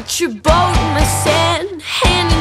Put your boat in my sand hand